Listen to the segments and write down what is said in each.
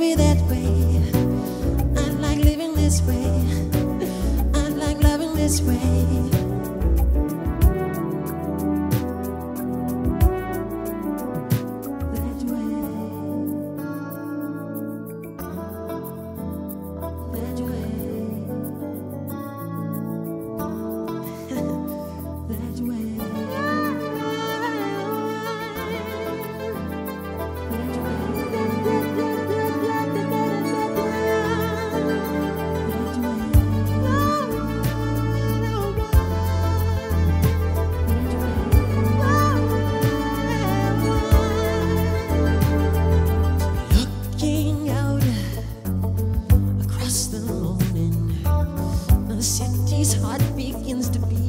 be that way. I'm like living this way. I'm like loving this way. begins to be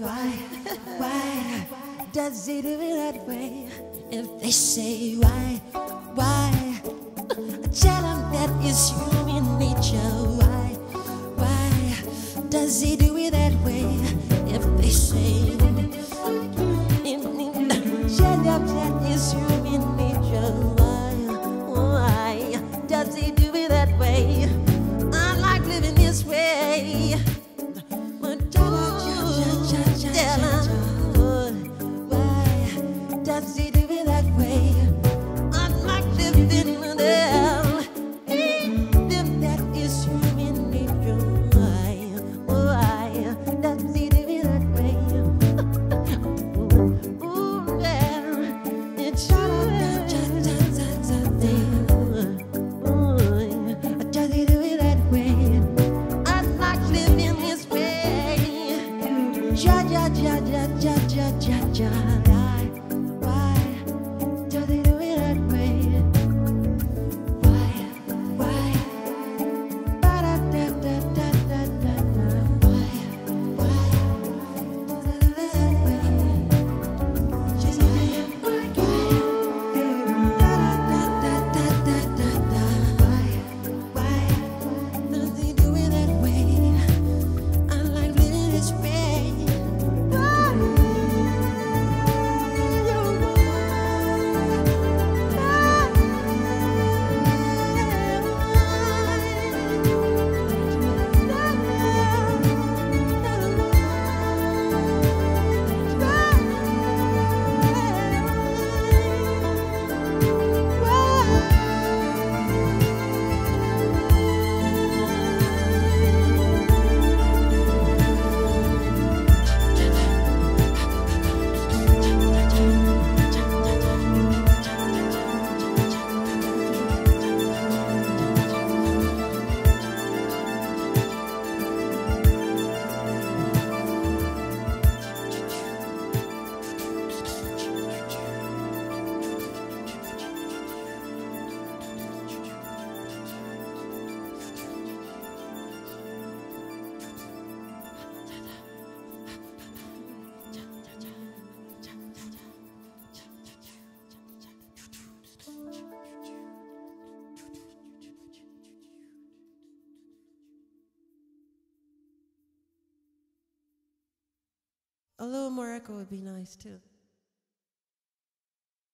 Why, why does he do it that way? If they say why, why, tell him that is human nature. Why, why does he do it that way? If they say, mm, mm, mm, mm. human. A little more echo would be nice too.